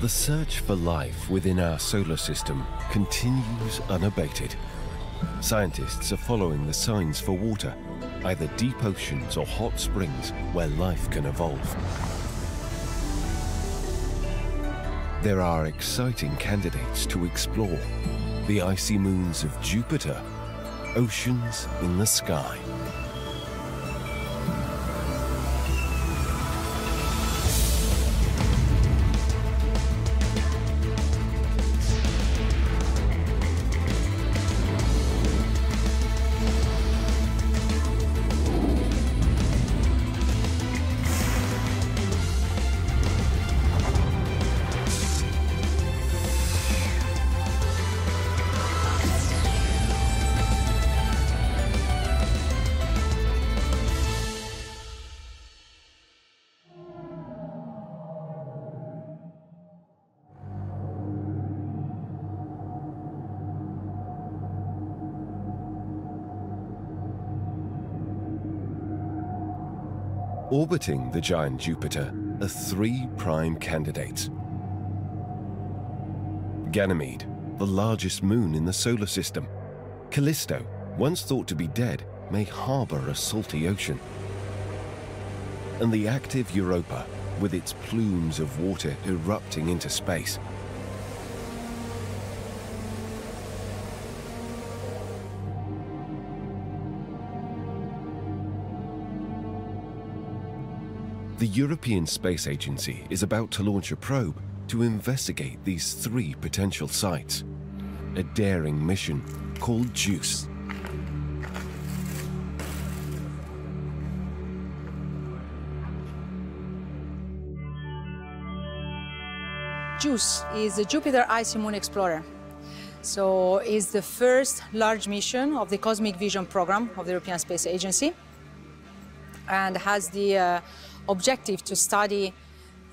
The search for life within our solar system continues unabated. Scientists are following the signs for water, either deep oceans or hot springs where life can evolve. There are exciting candidates to explore. The icy moons of Jupiter, oceans in the sky. Orbiting the giant Jupiter are three prime candidates. Ganymede, the largest moon in the solar system. Callisto, once thought to be dead, may harbor a salty ocean. And the active Europa, with its plumes of water erupting into space. The European Space Agency is about to launch a probe to investigate these three potential sites. A daring mission called JUICE. JUICE is a Jupiter Icy Moon Explorer. So it's the first large mission of the Cosmic Vision program of the European Space Agency and has the uh, objective to study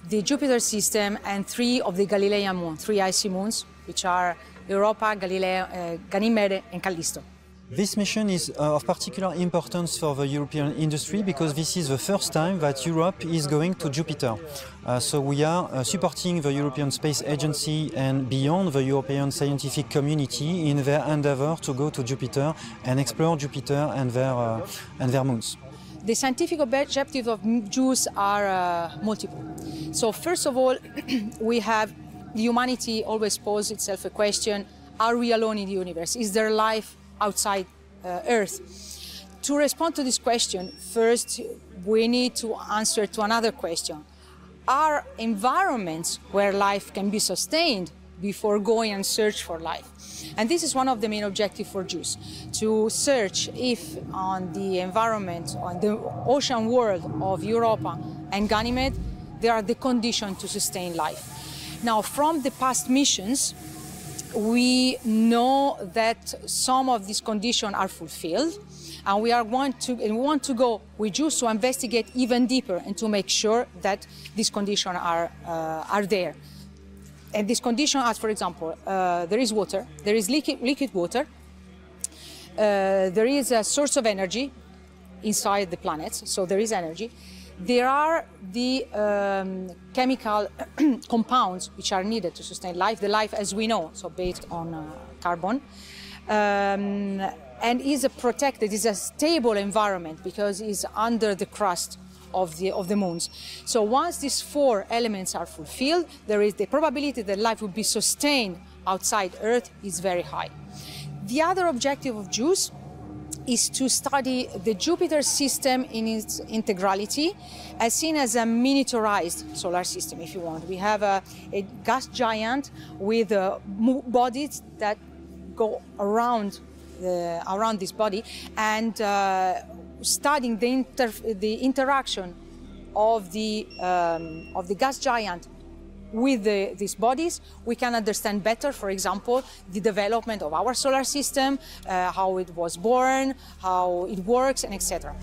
the Jupiter system and three of the Galilean moons, three icy moons, which are Europa, Galileo, uh, Ganymede, and Callisto. This mission is uh, of particular importance for the European industry because this is the first time that Europe is going to Jupiter. Uh, so we are uh, supporting the European Space Agency and beyond the European scientific community in their endeavor to go to Jupiter and explore Jupiter and their, uh, and their moons. The scientific objectives of JUICE are uh, multiple. So first of all, we have humanity always pose itself a question, are we alone in the universe? Is there life outside uh, Earth? To respond to this question, first we need to answer to another question. Are environments where life can be sustained before going and search for life? And this is one of the main objectives for JUICE, to search if on the environment, on the ocean world of Europa and Ganymede, there are the conditions to sustain life. Now, from the past missions, we know that some of these conditions are fulfilled, and we are want to and want to go with JUICE to investigate even deeper and to make sure that these conditions are uh, are there. And this condition as, for example, uh, there is water, there is liquid, liquid water, uh, there is a source of energy inside the planet, so there is energy. There are the um, chemical compounds which are needed to sustain life, the life as we know, so based on uh, carbon. Um, and is a protected, is a stable environment because it's under the crust of the, of the moons. So once these four elements are fulfilled, there is the probability that life will be sustained outside Earth is very high. The other objective of JUICE is to study the Jupiter system in its integrality, as seen as a miniaturized solar system, if you want. We have a, a gas giant with uh, bodies that go around the, around this body, and uh, studying the, inter, the interaction of the, um, of the gas giant with the, these bodies, we can understand better, for example, the development of our solar system, uh, how it was born, how it works, and etc.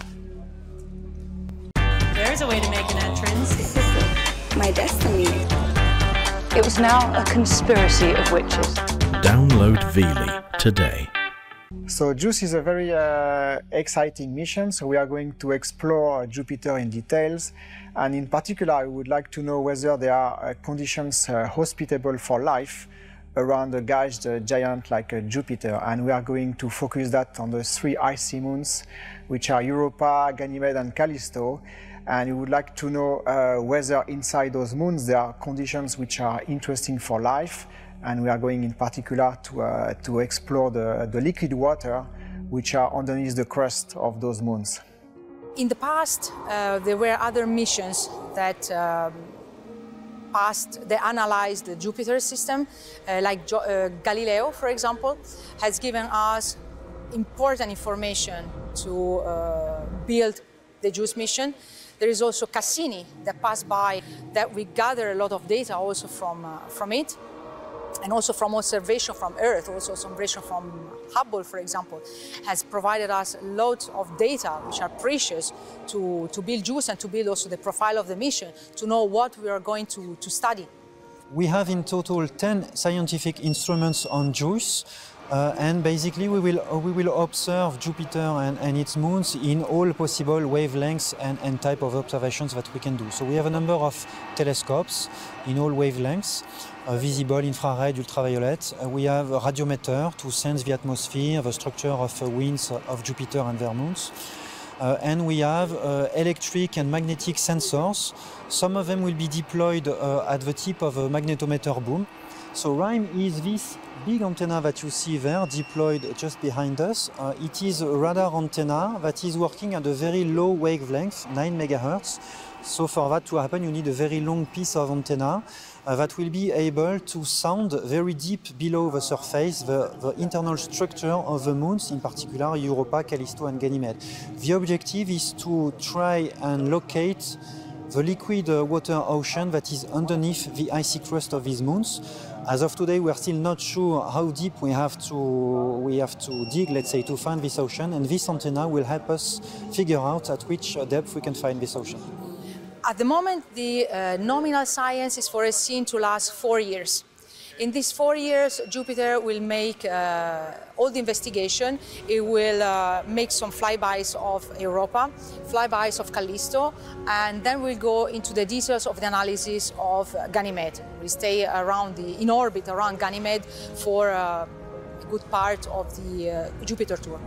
There's a way to make an entrance. My destiny. It was now a conspiracy of witches. Download Veely today. So JUICE is a very uh, exciting mission. So we are going to explore Jupiter in details. And in particular, I would like to know whether there are uh, conditions uh, hospitable for life around a gaseous giant like uh, Jupiter. And we are going to focus that on the three icy moons, which are Europa, Ganymede, and Callisto. And we would like to know uh, whether inside those moons there are conditions which are interesting for life and we are going in particular to, uh, to explore the, the liquid water which are underneath the crust of those moons. In the past, uh, there were other missions that um, passed, they analyzed the Jupiter system, uh, like jo uh, Galileo, for example, has given us important information to uh, build the JUICE mission. There is also Cassini that passed by that we gather a lot of data also from, uh, from it and also from observation from Earth, also observation from Hubble, for example, has provided us loads of data which are precious to, to build JUICE and to build also the profile of the mission, to know what we are going to, to study. We have in total 10 scientific instruments on JUICE. Uh, and basically we will, uh, we will observe Jupiter and, and, its moons in all possible wavelengths and, and type of observations that we can do. So we have a number of telescopes in all wavelengths, uh, visible, infrared, ultraviolet. Uh, we have a radiometer to sense the atmosphere, the structure of uh, winds of Jupiter and their moons. Uh, and we have uh, electric and magnetic sensors. Some of them will be deployed uh, at the tip of a magnetometer boom. So RIME is this big antenna that you see there deployed just behind us. Uh, it is a radar antenna that is working at a very low wavelength, 9 megahertz. So for that to happen, you need a very long piece of antenna uh, that will be able to sound very deep below the surface the, the internal structure of the moons, in particular Europa, Callisto and Ganymede. The objective is to try and locate the liquid uh, water ocean that is underneath the icy crust of these moons. As of today, we are still not sure how deep we have to we have to dig, let's say, to find this ocean, and this antenna will help us figure out at which depth we can find this ocean. At the moment, the uh, nominal science is foreseen to last four years. In these four years, Jupiter will make uh, all the investigation. It will uh, make some flybys of Europa, flybys of Callisto, and then we'll go into the details of the analysis of Ganymede. We stay around the, in orbit around Ganymede for uh, a good part of the uh, Jupiter tour.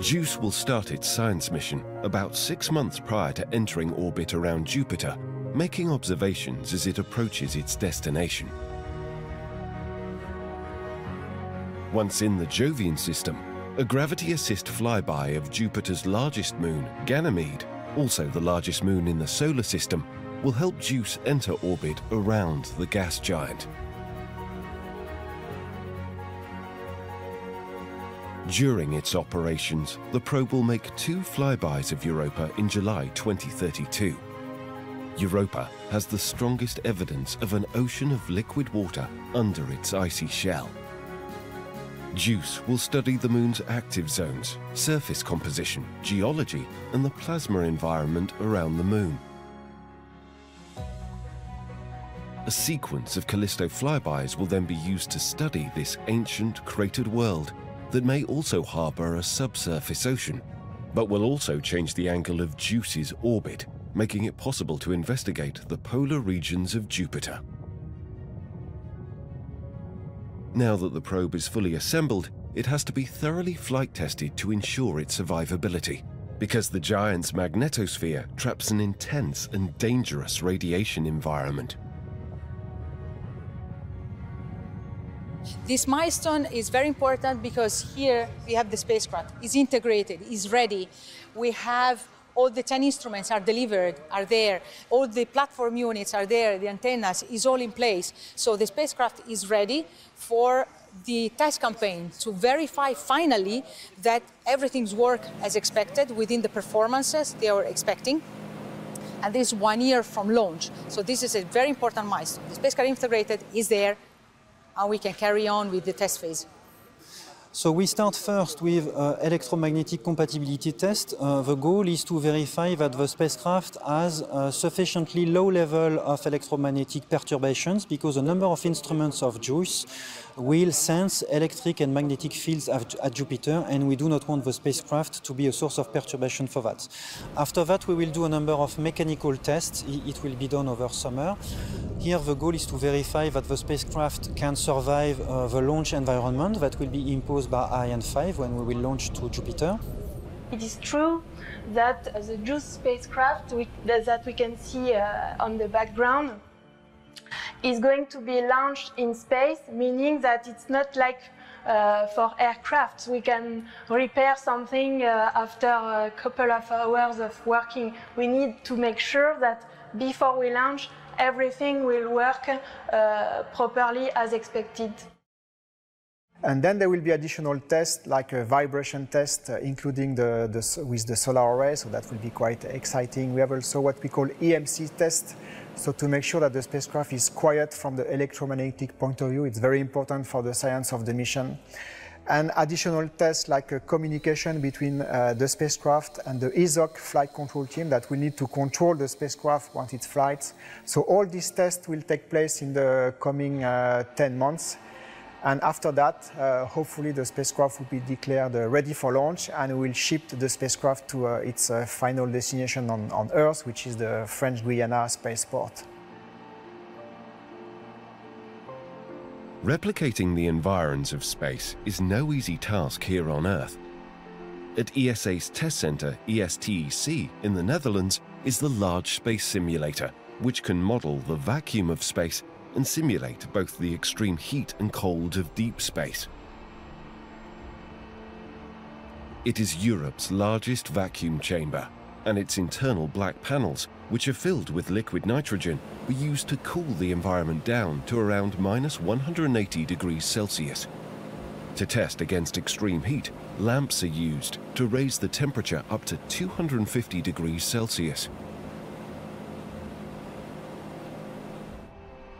JUICE will start its science mission about six months prior to entering orbit around Jupiter, making observations as it approaches its destination. Once in the Jovian system, a gravity assist flyby of Jupiter's largest moon, Ganymede, also the largest moon in the solar system, will help JUICE enter orbit around the gas giant. During its operations, the probe will make two flybys of Europa in July 2032. Europa has the strongest evidence of an ocean of liquid water under its icy shell. JUICE will study the Moon's active zones, surface composition, geology, and the plasma environment around the Moon. A sequence of Callisto flybys will then be used to study this ancient, cratered world that may also harbour a subsurface ocean, but will also change the angle of JUICE's orbit, making it possible to investigate the polar regions of Jupiter. Now that the probe is fully assembled, it has to be thoroughly flight tested to ensure its survivability, because the giant's magnetosphere traps an intense and dangerous radiation environment. This milestone is very important because here we have the spacecraft. It's integrated, it's ready. We have all the 10 instruments are delivered, are there. All the platform units are there, the antennas is all in place. So the spacecraft is ready for the test campaign to verify finally that everything's work as expected within the performances they were expecting. And this is one year from launch. So this is a very important milestone. The spacecraft integrated is there, and we can carry on with the test phase. So we start first with uh, electromagnetic compatibility test. Uh, the goal is to verify that the spacecraft has a sufficiently low level of electromagnetic perturbations because a number of instruments of JUICE will sense electric and magnetic fields at, at, Jupiter and we do not want the spacecraft to be a source of perturbation for that. After that we will do a number of mechanical tests. It will be done over summer. Here the goal is to verify that the spacecraft can survive uh, the launch environment that will be imposed by Ariane 5 when we will launch to Jupiter. It is true that the JUICE spacecraft we, that we can see uh, on the background is going to be launched in space, meaning that it's not like uh, for aircraft. We can repair something uh, after a couple of hours of working. We need to make sure that before we launch, everything will work uh, properly as expected. And then there will be additional tests, like a vibration test, uh, including the, the, with the solar array, so that will be quite exciting. We have also what we call EMC test, so to make sure that the spacecraft is quiet from the electromagnetic point of view, it's very important for the science of the mission. And additional tests like communication between uh, the spacecraft and the ESOC flight control team that will need to control the spacecraft once it flies. So all these tests will take place in the coming uh, 10 months. And after that, uh, hopefully the spacecraft will be declared uh, ready for launch and we'll ship the spacecraft to uh, its uh, final destination on, on, Earth, which is the French Guiana spaceport. Replicating the environs of space is no easy task here on Earth. At ESA's test center, ESTEC, in the Netherlands, is the Large Space Simulator, which can model the vacuum of space and simulate both the extreme heat and cold of deep space. It is Europe's largest vacuum chamber, and its internal black panels, which are filled with liquid nitrogen, were used to cool the environment down to around minus 180 degrees Celsius. To test against extreme heat, lamps are used to raise the temperature up to 250 degrees Celsius.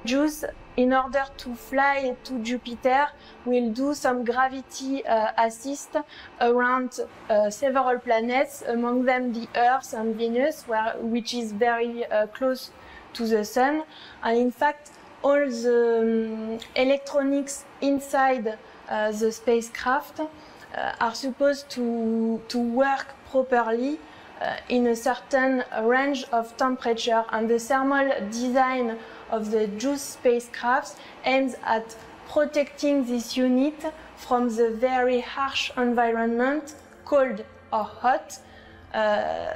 JUICE, in order to fly to Jupiter, will do some gravity uh, assist around uh, several planets, among them the Earth and Venus, where, which is very uh, close to the Sun. And in fact, all the um, electronics inside uh, the spacecraft uh, are supposed to, to work properly in a certain range of temperature and the thermal design of the JUICE spacecraft aims at protecting this unit from the very harsh environment, cold or hot, uh,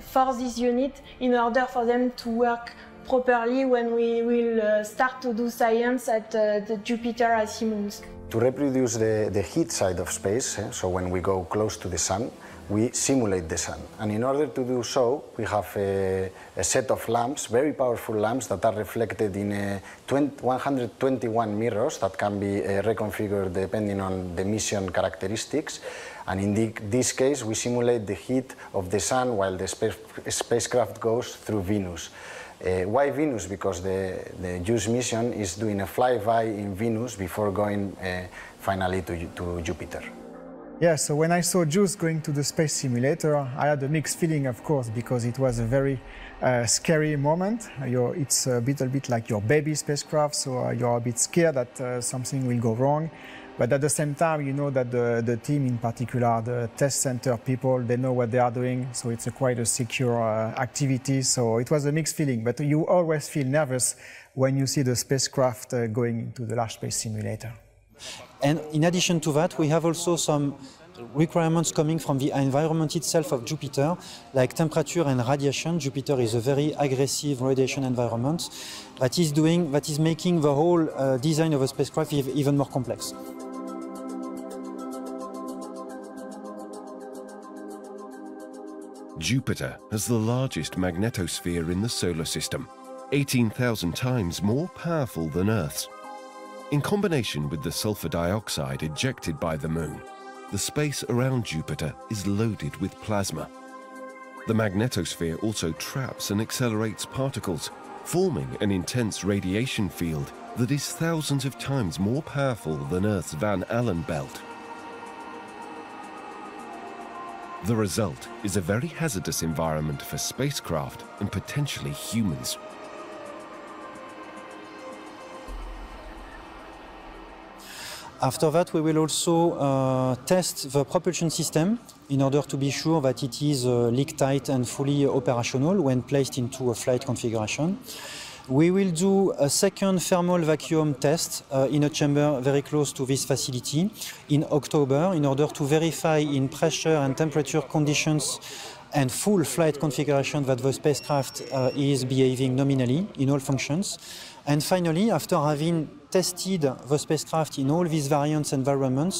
for this unit in order for them to work properly when we will uh, start to do science at uh, the Jupiter moons. To reproduce the, the heat side of space, eh, so when we go close to the sun, we simulate the sun. And in order to do so, we have a, a set of lamps, very powerful lamps that are reflected in 20, 121 mirrors that can be uh, reconfigured depending on the mission characteristics. And in the, this case, we simulate the heat of the sun while the space, spacecraft goes through Venus. Uh, why Venus? Because the, the JUICE mission is doing a flyby in Venus before going uh, finally to, to Jupiter. Yeah, so when I saw JUICE going to the space simulator, I had a mixed feeling, of course, because it was a very uh, scary moment. You're, it's a little bit like your baby spacecraft, so uh, you're a bit scared that uh, something will go wrong. But at the same time, you know that the, the team, in particular, the test center people, they know what they are doing, so it's a quite a secure uh, activity. So it was a mixed feeling, but you always feel nervous when you see the spacecraft uh, going into the large space simulator. And in addition to that, we have also some requirements coming from the environment itself of Jupiter, like temperature and radiation. Jupiter is a very aggressive radiation environment that is doing, that is making the whole uh, design of a spacecraft even more complex. Jupiter has the largest magnetosphere in the solar system, 18,000 times more powerful than Earth's. In combination with the sulfur dioxide ejected by the Moon, the space around Jupiter is loaded with plasma. The magnetosphere also traps and accelerates particles, forming an intense radiation field that is thousands of times more powerful than Earth's Van Allen belt. The result is a very hazardous environment for spacecraft and potentially humans. After that, we will also uh, test the propulsion system in order to be sure that it is uh, leak tight and fully operational when placed into a flight configuration. We will do a second thermal vacuum test uh, in a chamber very close to this facility in October in order to verify in pressure and temperature conditions and full flight configuration that the spacecraft uh, is behaving nominally in all functions. And finally, after having tested the spacecraft in all these variants and environments,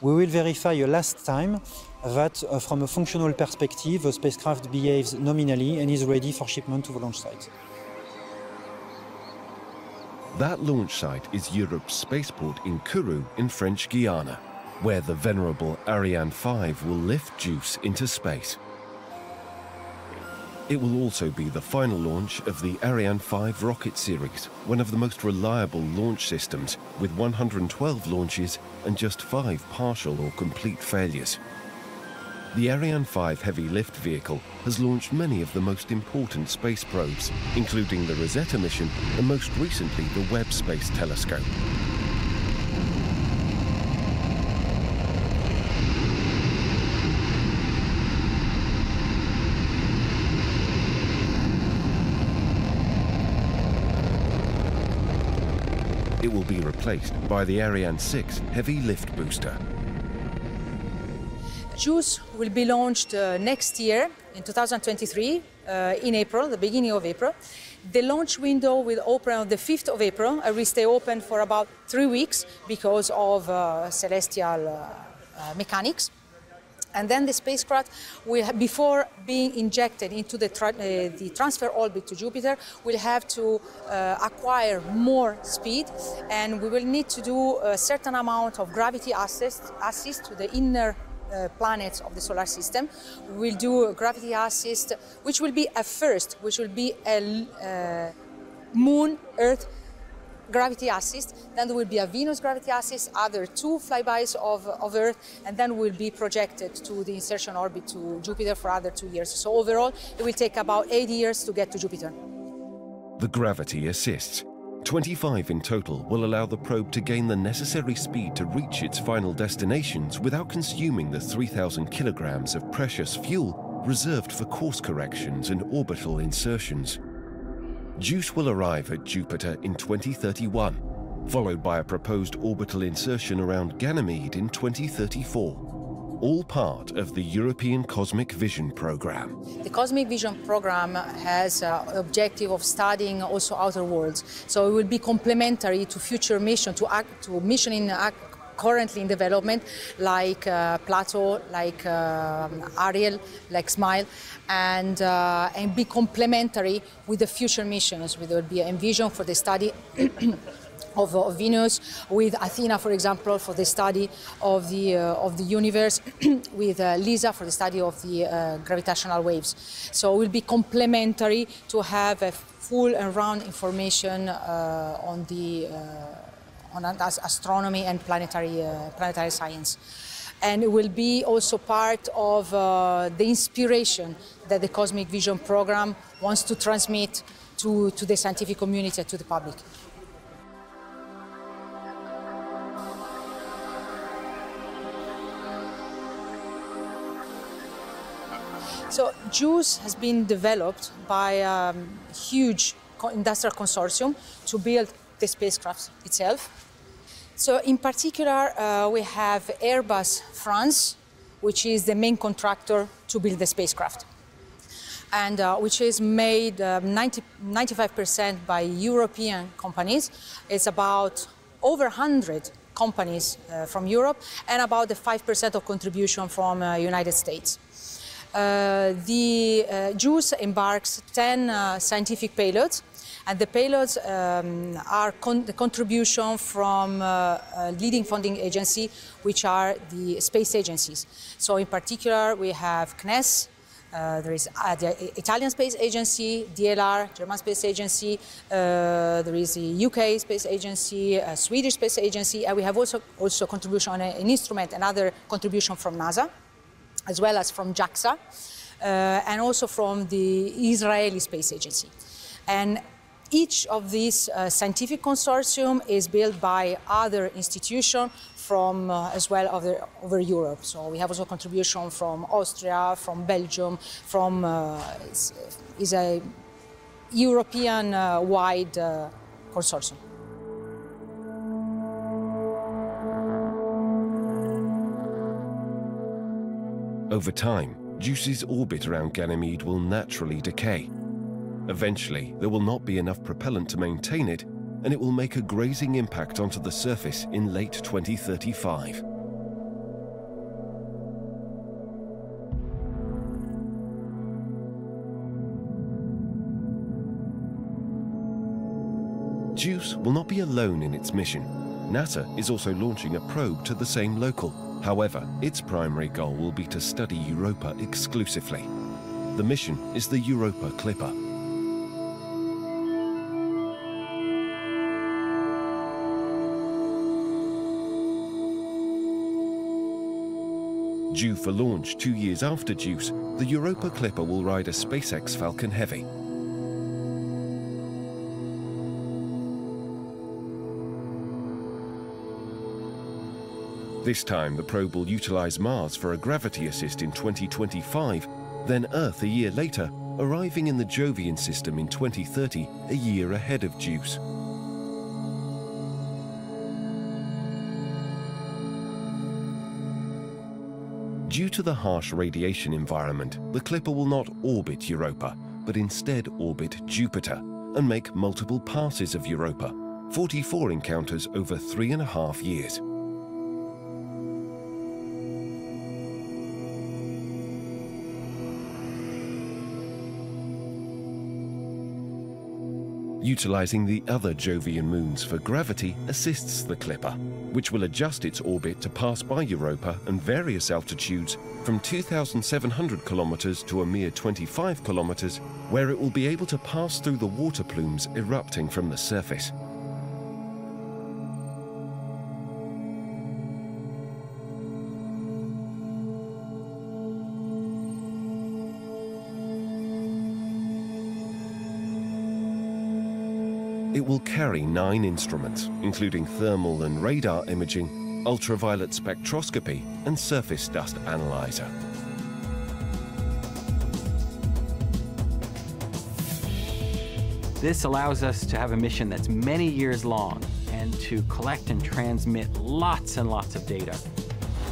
we will verify a last time that uh, from a functional perspective, the spacecraft behaves nominally and is ready for shipment to the launch site. That launch site is Europe's spaceport in Kourou in French Guiana, where the venerable Ariane 5 will lift JUICE into space. It will also be the final launch of the Ariane 5 rocket series, one of the most reliable launch systems, with 112 launches and just five partial or complete failures. The Ariane 5 heavy lift vehicle has launched many of the most important space probes, including the Rosetta mission and most recently the Webb Space Telescope. It will be replaced by the Ariane 6 heavy lift booster. JUICE will be launched uh, next year in 2023 uh, in April, the beginning of April. The launch window will open on the 5th of April and will stay open for about three weeks because of uh, celestial uh, uh, mechanics. And then the spacecraft, will, before being injected into the, tra uh, the transfer orbit to Jupiter, will have to uh, acquire more speed, and we will need to do a certain amount of gravity assist, assist to the inner uh, planets of the solar system. We will do a gravity assist, which will be a first, which will be a uh, moon, Earth gravity assist, then there will be a Venus gravity assist, other two flybys of, of Earth, and then we'll be projected to the insertion orbit to Jupiter for other two years. So overall, it will take about eight years to get to Jupiter. The gravity assists. 25 in total will allow the probe to gain the necessary speed to reach its final destinations without consuming the 3,000 kilograms of precious fuel reserved for course corrections and orbital insertions. JUICE will arrive at Jupiter in 2031, followed by a proposed orbital insertion around Ganymede in 2034, all part of the European Cosmic Vision Programme. The Cosmic Vision Program has uh, objective of studying also outer worlds, so it will be complementary to future mission, to, act, to mission in currently in development, like uh, Plato, like uh, Ariel, like Smile, and, uh, and be complementary with the future missions. There will be Envision for the study of, of, Venus, with Athena, for example, for the study of the, uh, of the universe, with uh, LISA for the study of the uh, gravitational waves. So it will be complementary to have a full and round information on the on astronomy and planetary, uh, planetary science. And it will be also part of uh, the inspiration that the Cosmic Vision program wants to transmit to, to the scientific community and to the public. So JUICE has been developed by a um, huge industrial consortium to build the spacecraft itself. So in particular, uh, we have Airbus France, which is the main contractor to build the spacecraft, and uh, which is made uh, 90, 95% by European companies. It's about over 100 companies uh, from Europe and about the 5% of contribution from uh, United States. Uh, the uh, JUICE embarks 10 uh, scientific payloads and the payloads um, are con the contribution from uh, leading funding agency, which are the space agencies. So in particular, we have CNES, uh, there is uh, the Italian Space Agency, DLR, German Space Agency, uh, there is the UK Space Agency, Swedish Space Agency, and we have also also contribution, on an instrument, another contribution from NASA. as well as from JAXA, uh, and also from the Israeli Space Agency. And each of these uh, scientific consortium is built by other institutions from uh, as well over, over Europe. So we have also contribution from Austria, from Belgium, from uh, is, is a European-wide uh, consortium. Over time, JUICE's orbit around Ganymede will naturally decay. Eventually, there will not be enough propellant to maintain it, and it will make a grazing impact onto the surface in late 2035. JUICE will not be alone in its mission. NASA is also launching a probe to the same local. However, its primary goal will be to study Europa exclusively. The mission is the Europa Clipper. Due for launch two years after JUICE, the Europa Clipper will ride a SpaceX Falcon Heavy. This time, the probe will utilize Mars for a gravity assist in 2025, then Earth a year later, arriving in the Jovian system in 2030, a year ahead of JUICE. Due to the harsh radiation environment, the Clipper will not orbit Europa, but instead orbit Jupiter and make multiple passes of Europa, 44 encounters over three and a half years. Utilizing the other Jovian moons for gravity assists the Clipper, which will adjust its orbit to pass by Europa and various altitudes from 2,700 kilometers to a mere 25 kilometers, where it will be able to pass through the water plumes erupting from the surface. Carry nine instruments, including thermal and radar imaging, ultraviolet spectroscopy, and surface dust analyzer. This allows us to have a mission that's many years long and to collect and transmit lots and lots of data.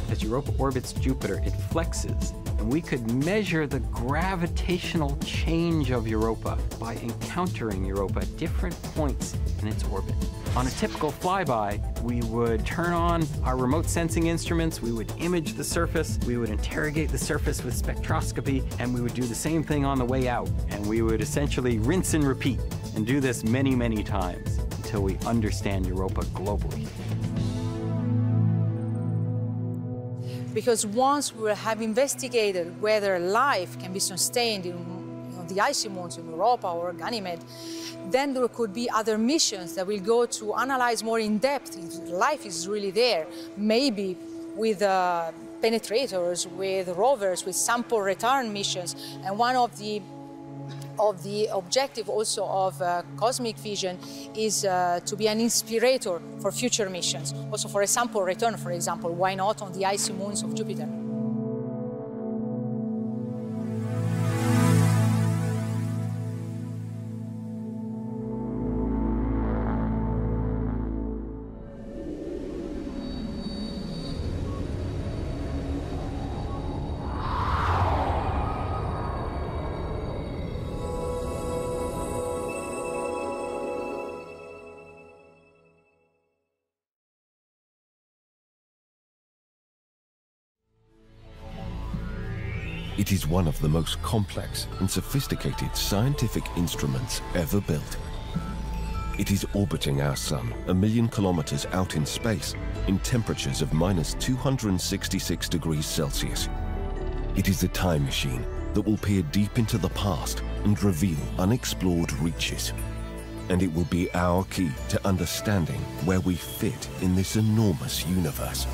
As Europa orbits Jupiter, it flexes and we could measure the gravitational change of Europa by encountering Europa at different points in its orbit. On a typical flyby, we would turn on our remote sensing instruments, we would image the surface, we would interrogate the surface with spectroscopy, and we would do the same thing on the way out. And we would essentially rinse and repeat and do this many, many times until we understand Europa globally. Because once we have investigated whether life can be sustained in you know, the icy moons in Europa or Ganymede, then there could be other missions that will go to analyze more in depth if life is really there, maybe with uh, penetrators, with rovers, with sample return missions. And one of the of the objective also of uh, Cosmic Vision is uh, to be an inspirator for future missions. Also for a sample return, for example, why not on the icy moons of Jupiter? It is one of the most complex and sophisticated scientific instruments ever built. It is orbiting our Sun a million kilometers out in space in temperatures of minus 266 degrees Celsius. It is a time machine that will peer deep into the past and reveal unexplored reaches. And it will be our key to understanding where we fit in this enormous universe.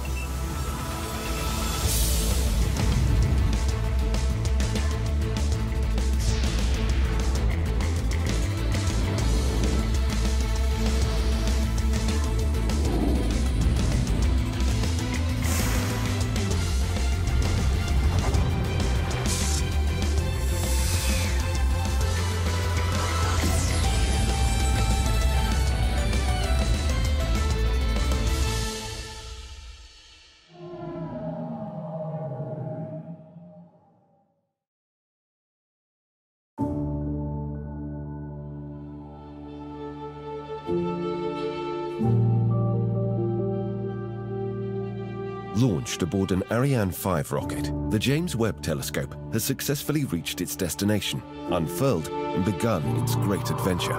Ariane 5 rocket, the James Webb Telescope has successfully reached its destination, unfurled, and begun its great adventure.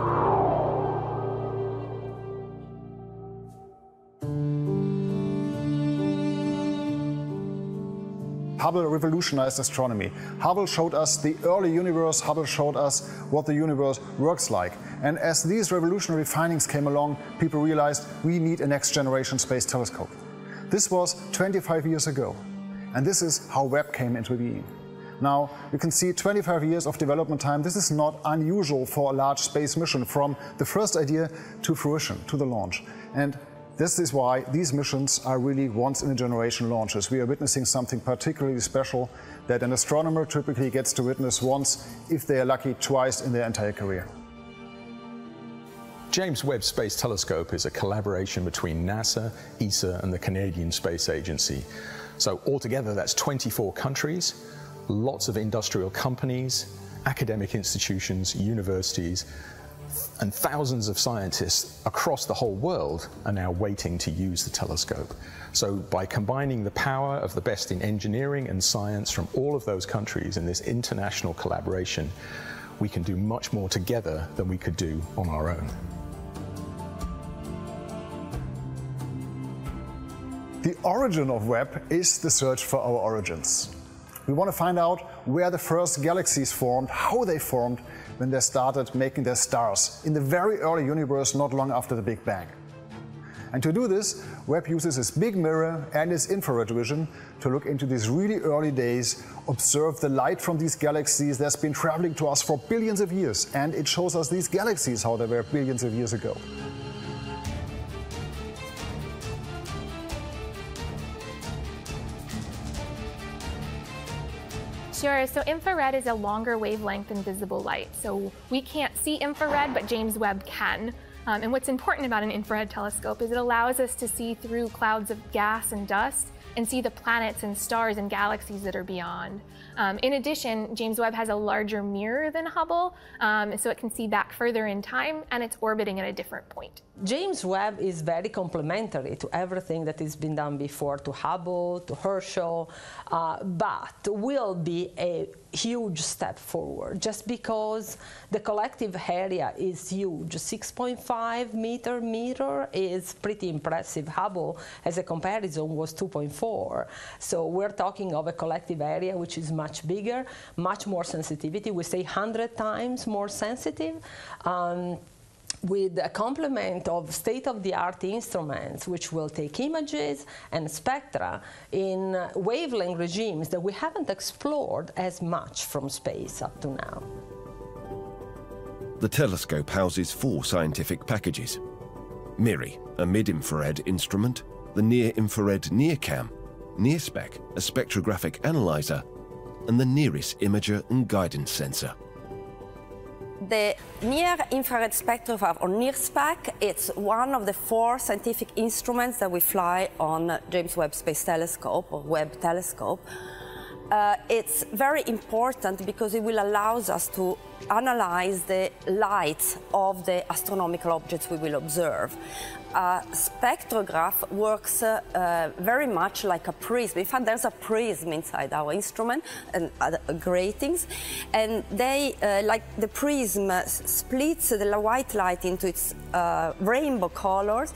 Hubble revolutionized astronomy. Hubble showed us the early universe, Hubble showed us what the universe works like. And as these revolutionary findings came along, people realized we need a next generation space telescope. This was 25 years ago. And this is how Webb came into being. Now, you can see 25 years of development time. This is not unusual for a large space mission from the first idea to fruition, to the launch. And this is why these missions are really once-in-a-generation launches. We are witnessing something particularly special that an astronomer typically gets to witness once, if they are lucky, twice in their entire career. James Webb Space Telescope is a collaboration between NASA, ESA and the Canadian Space Agency. So altogether that's 24 countries, lots of industrial companies, academic institutions, universities, and thousands of scientists across the whole world are now waiting to use the telescope. So by combining the power of the best in engineering and science from all of those countries in this international collaboration, we can do much more together than we could do on our own. The origin of Webb is the search for our origins. We want to find out where the first galaxies formed, how they formed, when they started making their stars in the very early universe not long after the Big Bang. And to do this, Webb uses its big mirror and its infrared vision to look into these really early days, observe the light from these galaxies that's been traveling to us for billions of years, and it shows us these galaxies how they were billions of years ago. Sure, so infrared is a longer wavelength than visible light. So we can't see infrared, but James Webb can. Um, and what's important about an infrared telescope is it allows us to see through clouds of gas and dust and see the planets and stars and galaxies that are beyond. Um, in addition, James Webb has a larger mirror than Hubble, um, so it can see back further in time, and it's orbiting at a different point. James Webb is very complementary to everything that has been done before, to Hubble, to Herschel, uh, but will be a huge step forward just because the collective area is huge. 6.5 meter meter is pretty impressive. Hubble, as a comparison, was 2.4. So we're talking of a collective area which is much bigger, much more sensitivity. We say 100 times more sensitive. Um, with a complement of state-of-the-art instruments which will take images and spectra in wavelength regimes that we haven't explored as much from space up to now. The telescope houses four scientific packages. MIRI, a mid-infrared instrument, the near-infrared NIRCam, NIRSpec, a spectrographic analyzer, and the nearest imager and guidance sensor. The Near Infrared Spectrograph, or NIRSpec, it's one of the four scientific instruments that we fly on James Webb Space Telescope, or Webb Telescope. Uh, it's very important because it will allow us to analyze the light of the astronomical objects we will observe a spectrograph works uh, uh, very much like a prism. In fact, there's a prism inside our instrument and gratings, and they, uh, like the prism, uh, splits the white light into its uh, rainbow colors.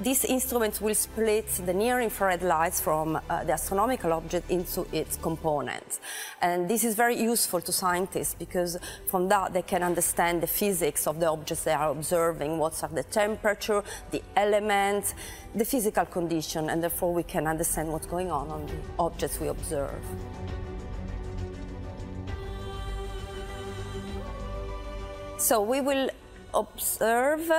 These instruments will split the near-infrared lights from uh, the astronomical object into its components. And this is very useful to scientists because from that they can understand the physics of the objects they are observing, what are the temperature, the elements, the physical condition, and therefore we can understand what's going on on the objects we observe. So we will observe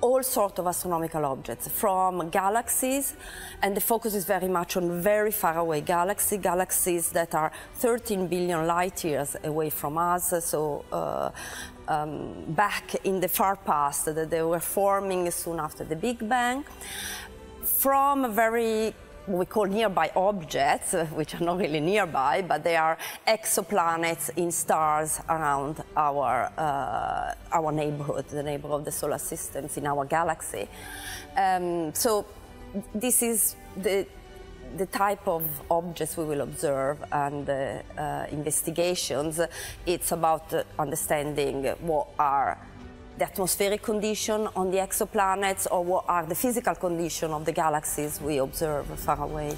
all sorts of astronomical objects, from galaxies, and the focus is very much on very far away galaxies, galaxies that are 13 billion light years away from us, so uh, um, back in the far past, that they were forming soon after the Big Bang, from a very we call nearby objects, which are not really nearby, but they are exoplanets in stars around our, uh, our neighborhood, the neighborhood of the solar systems in our galaxy. Um, so this is the the type of objects we will observe and uh, uh, investigations, it's about uh, understanding what are the atmospheric condition on the exoplanets or what are the physical condition of the galaxies we observe far away.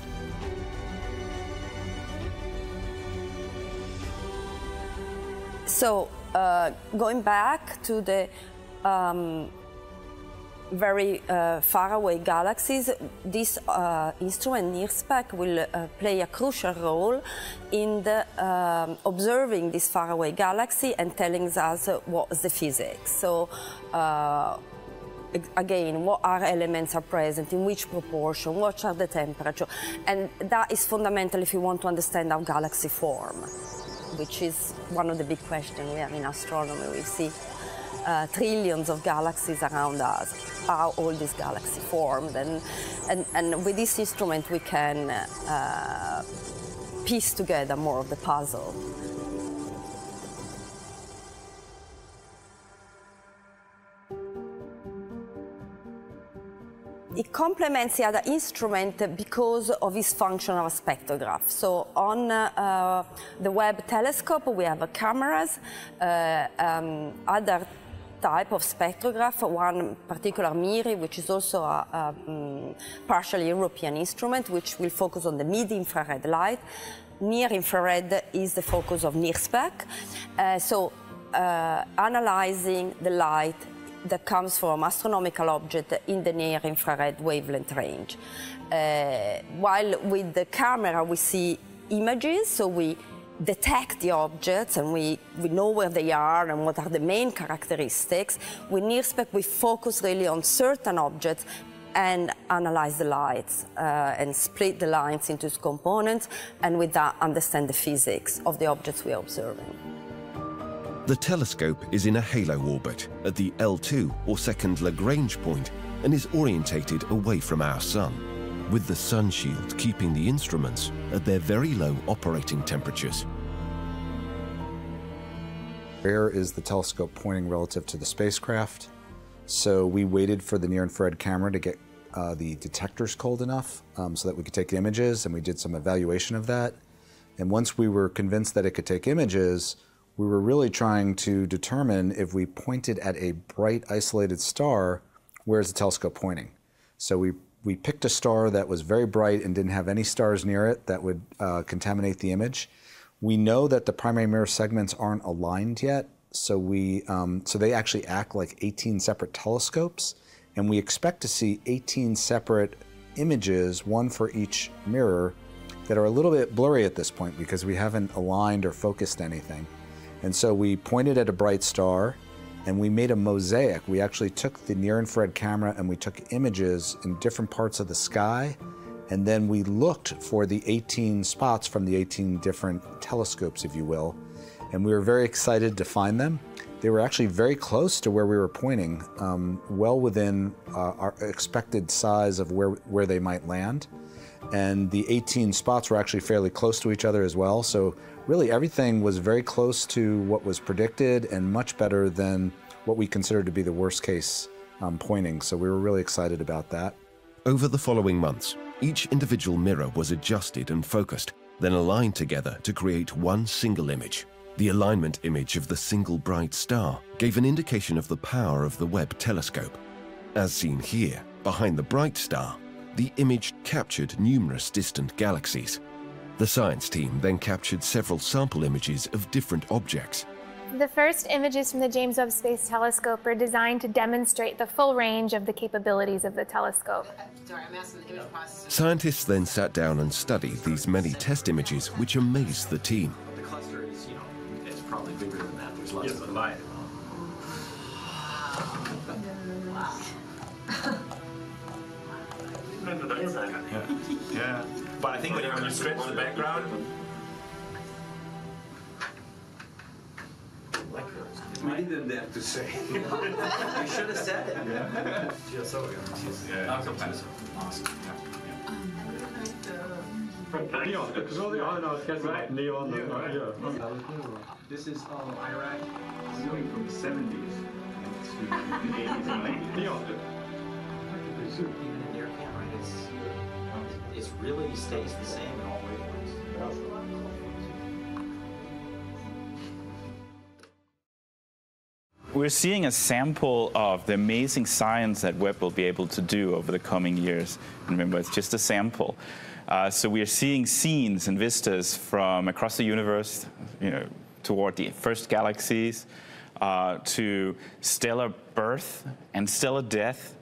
So uh, going back to the um, very uh, far away galaxies, this uh, instrument NIRSPEC will uh, play a crucial role in the, um, observing this far away galaxy and telling us what is the physics. So uh, again, what are elements are present, in which proportion, what are the temperature, and that is fundamental if you want to understand how galaxies form, which is one of the big questions we have in astronomy. We see uh, trillions of galaxies around us, how all these galaxies formed. And, and, and with this instrument, we can uh, piece together more of the puzzle. It complements the other instrument because of its function of a spectrograph. So on uh, the Webb telescope, we have cameras, uh, um, other type of spectrograph, one particular MIRI, which is also a, a um, partially European instrument, which will focus on the mid-infrared light. Near-infrared is the focus of NIRSPEC. Uh, so uh, analyzing the light that comes from astronomical object in the near-infrared wavelength range. Uh, while with the camera we see images, so we detect the objects and we, we know where they are and what are the main characteristics. With NIRSPEC, we focus really on certain objects and analyze the lights uh, and split the lines into its components and with that understand the physics of the objects we are observing. The telescope is in a halo orbit at the L2 or second Lagrange point and is orientated away from our Sun with the sun shield keeping the instruments at their very low operating temperatures. Where is the telescope pointing relative to the spacecraft? So we waited for the near-infrared camera to get uh, the detectors cold enough um, so that we could take images, and we did some evaluation of that. And once we were convinced that it could take images, we were really trying to determine if we pointed at a bright isolated star, where is the telescope pointing? So we we picked a star that was very bright and didn't have any stars near it that would uh, contaminate the image. We know that the primary mirror segments aren't aligned yet, so we um, so they actually act like 18 separate telescopes, and we expect to see 18 separate images, one for each mirror, that are a little bit blurry at this point because we haven't aligned or focused anything. And so we pointed at a bright star, and we made a mosaic. We actually took the near infrared camera and we took images in different parts of the sky. And then we looked for the 18 spots from the 18 different telescopes, if you will. And we were very excited to find them. They were actually very close to where we were pointing, um, well within uh, our expected size of where, where they might land. And the 18 spots were actually fairly close to each other as well. So really everything was very close to what was predicted and much better than what we considered to be the worst case um, pointing. So we were really excited about that. Over the following months, each individual mirror was adjusted and focused, then aligned together to create one single image. The alignment image of the single bright star gave an indication of the power of the Webb telescope. As seen here, behind the bright star, the image captured numerous distant galaxies, the science team then captured several sample images of different objects. The first images from the James Webb Space Telescope are designed to demonstrate the full range of the capabilities of the telescope. Scientists then sat down and studied these many test images which amazed the team. The cluster is, you know, it's probably bigger than that. There's lots of light. Yeah. yeah. But I think when you stretch the background, we didn't dare to say. you should have said it. Yeah. GSO, yeah. I'll come back. Awesome. Neon, because all the other notes get right. neon. Right. Yeah. This is um, Iraq moving from the 70s into the 80s and 90s. Neon. It really stays the same in all wavelengths. We're seeing a sample of the amazing science that Webb will be able to do over the coming years. Remember, it's just a sample. Uh, so we are seeing scenes and vistas from across the universe, you know, toward the first galaxies, uh, to stellar birth and stellar death.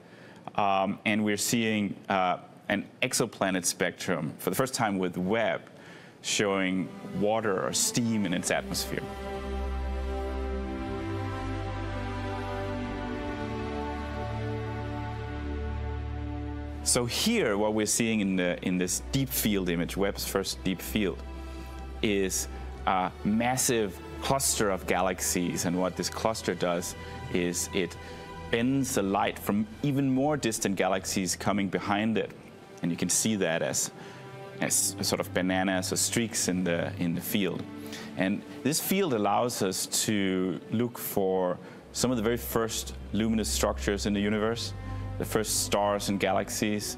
Um, and we're seeing uh, an exoplanet spectrum for the first time with Webb showing water or steam in its atmosphere. So here, what we're seeing in, the, in this deep field image, Webb's first deep field, is a massive cluster of galaxies. And what this cluster does is it bends the light from even more distant galaxies coming behind it. And you can see that as, as sort of bananas or streaks in the, in the field. And this field allows us to look for some of the very first luminous structures in the universe the first stars and galaxies.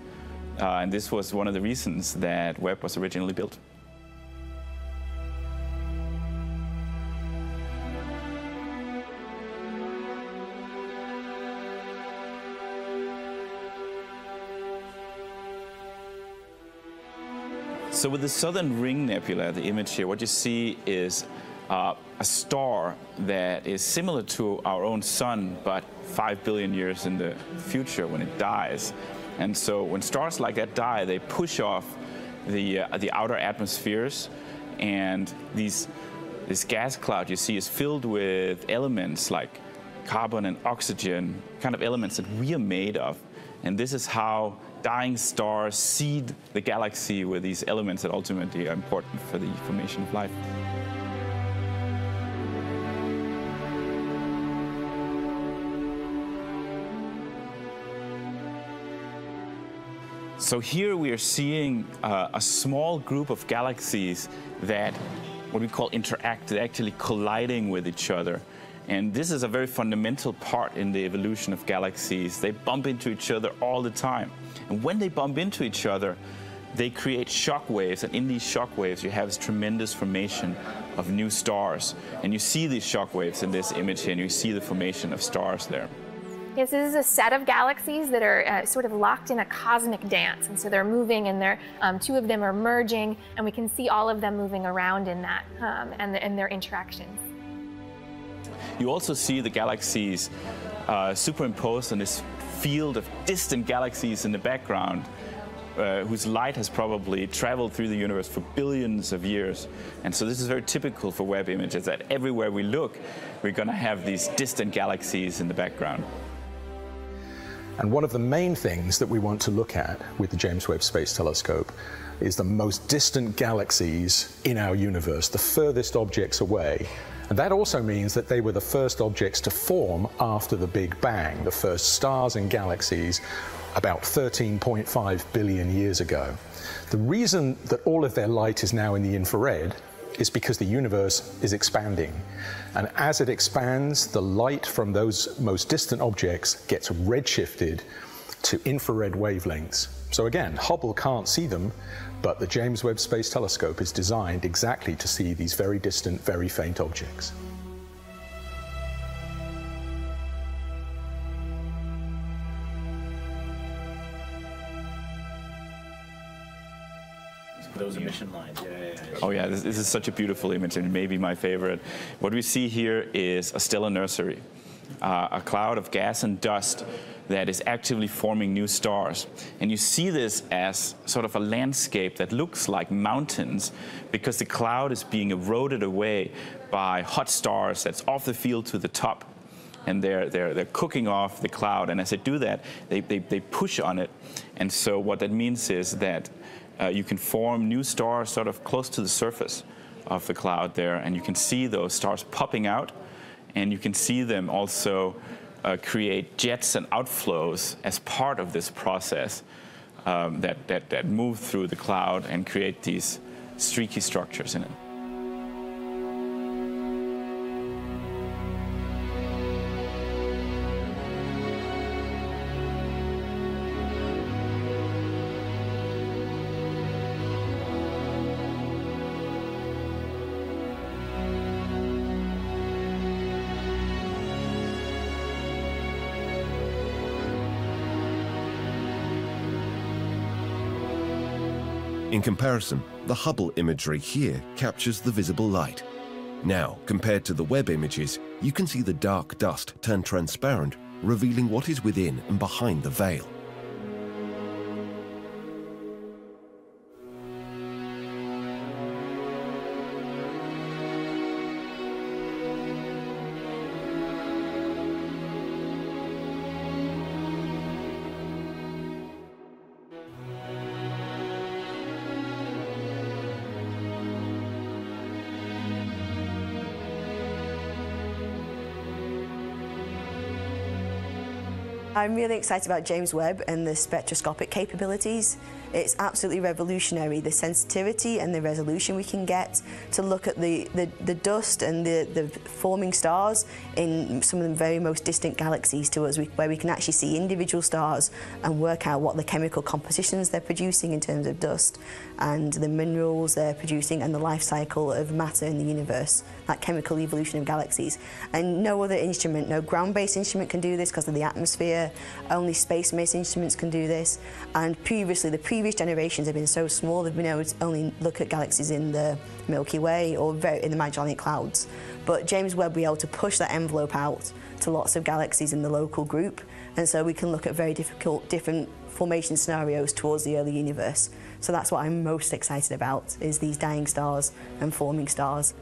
Uh, and this was one of the reasons that Webb was originally built. So with the Southern Ring Nebula, the image here, what you see is uh, a star that is similar to our own sun, but five billion years in the future when it dies. And so when stars like that die, they push off the, uh, the outer atmospheres, and these, this gas cloud you see is filled with elements like carbon and oxygen, kind of elements that we are made of. And this is how dying stars seed the galaxy with these elements that ultimately are important for the formation of life. So here we are seeing uh, a small group of galaxies that what we call interact, they're actually colliding with each other. And this is a very fundamental part in the evolution of galaxies. They bump into each other all the time. And when they bump into each other, they create shock waves. And in these shock waves, you have this tremendous formation of new stars. And you see these shock waves in this image here, and you see the formation of stars there. Yes, this is a set of galaxies that are uh, sort of locked in a cosmic dance. And so they're moving and they're, um, two of them are merging and we can see all of them moving around in that um, and, the, and their interactions. You also see the galaxies uh, superimposed on this field of distant galaxies in the background. Uh, whose light has probably traveled through the universe for billions of years. And so this is very typical for Webb images, that everywhere we look, we're going to have these distant galaxies in the background. And one of the main things that we want to look at with the James Webb Space Telescope is the most distant galaxies in our universe, the furthest objects away. And that also means that they were the first objects to form after the Big Bang, the first stars and galaxies about 13.5 billion years ago. The reason that all of their light is now in the infrared is because the universe is expanding. And as it expands, the light from those most distant objects gets redshifted to infrared wavelengths. So again, Hubble can't see them, but the James Webb Space Telescope is designed exactly to see these very distant, very faint objects. Those emission lines, yeah, yeah, yeah. Oh yeah, this, this, is such a beautiful image and maybe my favorite. What we see here is a stellar nursery, uh, a cloud of gas and dust that is actively forming new stars. And you see this as sort of a landscape that looks like mountains because the cloud is being eroded away by hot stars that's off the field to the top. And they're, they're, they're cooking off the cloud. And as they do that, they, they, they push on it. And so what that means is that uh, you can form new stars sort of close to the surface of the cloud there, and you can see those stars popping out, and you can see them also uh, create jets and outflows as part of this process um, that, that, that move through the cloud and create these streaky structures in it. In comparison, the Hubble imagery here captures the visible light. Now, compared to the Webb images, you can see the dark dust turn transparent, revealing what is within and behind the veil. I'm really excited about James Webb and the spectroscopic capabilities. It's absolutely revolutionary, the sensitivity and the resolution we can get to look at the, the, the dust and the, the forming stars in some of the very most distant galaxies to us, where we can actually see individual stars and work out what the chemical compositions they're producing in terms of dust and the minerals they're producing and the life cycle of matter in the universe, that chemical evolution of galaxies. And no other instrument, no ground-based instrument can do this because of the atmosphere, only space-based instruments can do this. And previously, the previous generations have been so small, they've been able to only look at galaxies in the Milky Way or very, in the Magellanic Clouds. But James Webb will be able to push that envelope out to lots of galaxies in the local group, and so we can look at very difficult, different formation scenarios towards the early universe. So that's what I'm most excited about, is these dying stars and forming stars.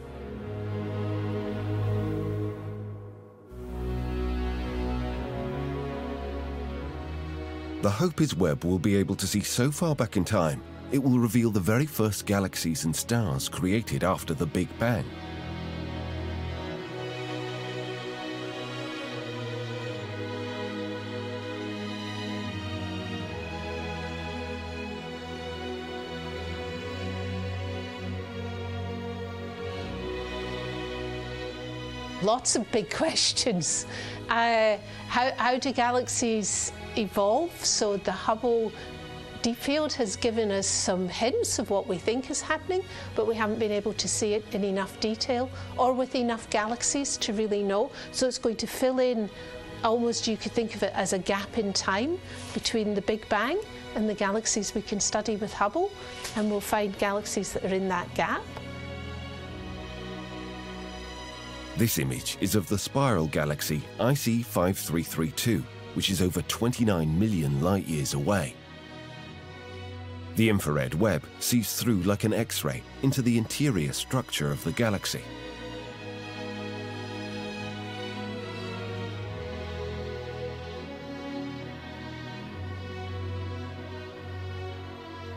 The hope is Webb will be able to see so far back in time, it will reveal the very first galaxies and stars created after the Big Bang. Lots of big questions. Uh, how, how do galaxies evolve? So the Hubble Deep Field has given us some hints of what we think is happening, but we haven't been able to see it in enough detail or with enough galaxies to really know. So it's going to fill in almost you could think of it as a gap in time between the Big Bang and the galaxies we can study with Hubble, and we'll find galaxies that are in that gap. This image is of the spiral galaxy IC 5332, which is over 29 million light years away. The infrared Webb sees through like an X-ray into the interior structure of the galaxy.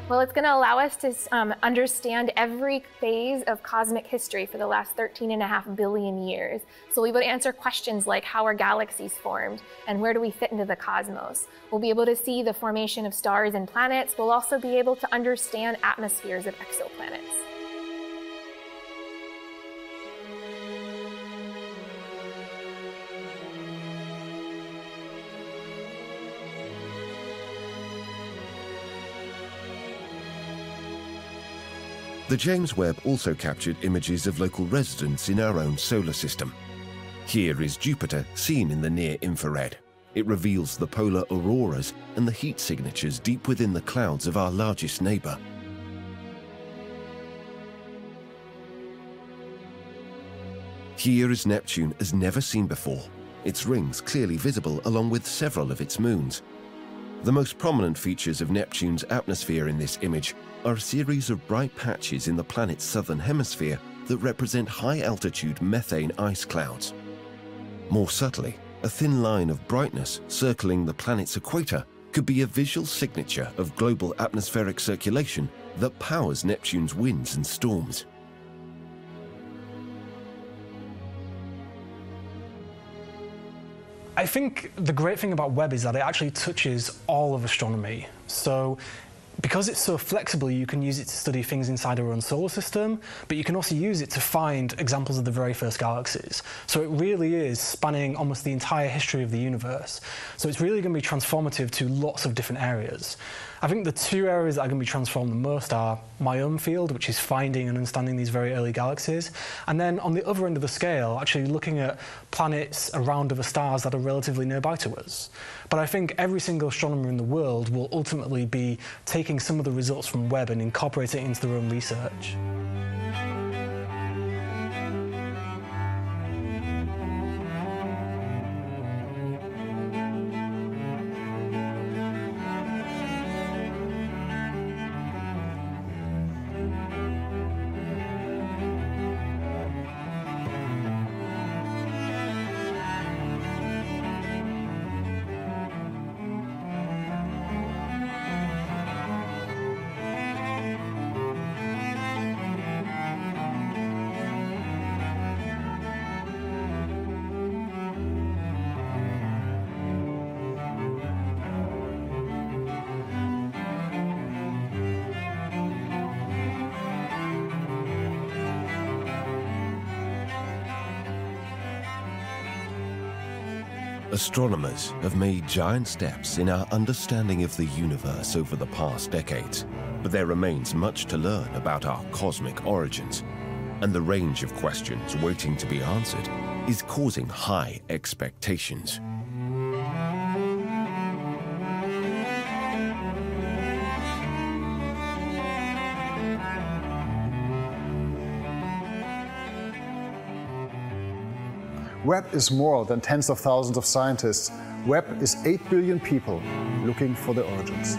Well, it's going to allow us to um, understand every phase of cosmic history for the last 13 and a half billion years. So able to answer questions like how are galaxies formed and where do we fit into the cosmos. We'll be able to see the formation of stars and planets. We'll also be able to understand atmospheres of exoplanets. The James Webb also captured images of local residents in our own solar system. Here is Jupiter seen in the near infrared. It reveals the polar auroras and the heat signatures deep within the clouds of our largest neighbor. Here is Neptune as never seen before, its rings clearly visible along with several of its moons. The most prominent features of Neptune's atmosphere in this image are a series of bright patches in the planet's southern hemisphere that represent high-altitude methane ice clouds. More subtly, a thin line of brightness circling the planet's equator could be a visual signature of global atmospheric circulation that powers Neptune's winds and storms. I think the great thing about Webb is that it actually touches all of astronomy. So because it's so flexible, you can use it to study things inside our own solar system, but you can also use it to find examples of the very first galaxies. So it really is spanning almost the entire history of the universe. So it's really going to be transformative to lots of different areas. I think the two areas that are going to be transformed the most are my own field, which is finding and understanding these very early galaxies, and then on the other end of the scale, actually looking at planets around other stars that are relatively nearby to us. But I think every single astronomer in the world will ultimately be taking taking some of the results from Webb and incorporating it into their own research. Astronomers have made giant steps in our understanding of the universe over the past decades, but there remains much to learn about our cosmic origins, and the range of questions waiting to be answered is causing high expectations. Webb is more than tens of thousands of scientists. Webb is 8 billion people looking for the origins.